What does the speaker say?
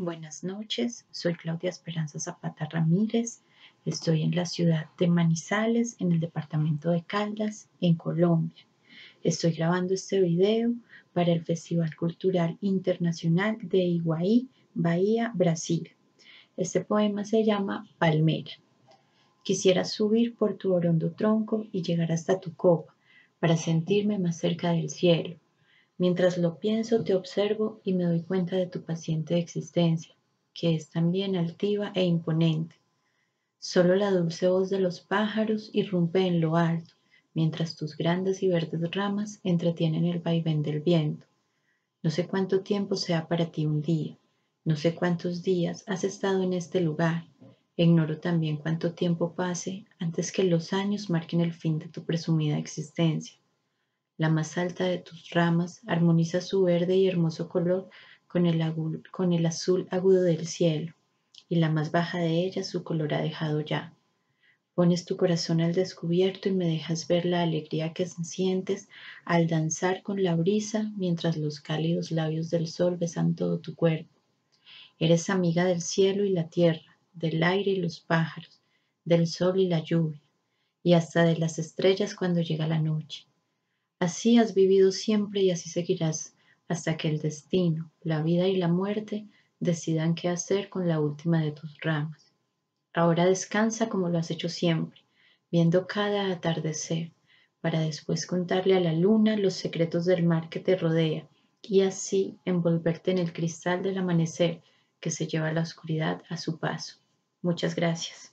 Buenas noches, soy Claudia Esperanza Zapata Ramírez. Estoy en la ciudad de Manizales, en el departamento de Caldas, en Colombia. Estoy grabando este video para el Festival Cultural Internacional de Iguaí, Bahía, Brasil. Este poema se llama Palmera. Quisiera subir por tu orondo tronco y llegar hasta tu copa para sentirme más cerca del cielo Mientras lo pienso, te observo y me doy cuenta de tu paciente existencia, que es también altiva e imponente. Solo la dulce voz de los pájaros irrumpe en lo alto, mientras tus grandes y verdes ramas entretienen el vaivén del viento. No sé cuánto tiempo sea para ti un día, no sé cuántos días has estado en este lugar, ignoro también cuánto tiempo pase antes que los años marquen el fin de tu presumida existencia. La más alta de tus ramas armoniza su verde y hermoso color con el, azul agudo del cielo, y la más baja de ellas su color ha dejado ya. Pones tu corazón al descubierto y me dejas ver la alegría que sientes al danzar con la brisa mientras los cálidos labios del sol besan todo tu cuerpo. Eres amiga del cielo y la tierra, del aire y los pájaros, del sol y la lluvia, y hasta de las estrellas cuando llega la noche. Así has vivido siempre y así seguirás hasta que el destino, la vida y la muerte decidan qué hacer con la última de tus ramas. Ahora descansa como lo has hecho siempre, viendo cada atardecer, para después contarle a la luna los secretos del mar que te rodea y así envolverte en el cristal del amanecer que se lleva la oscuridad a su paso. Muchas gracias.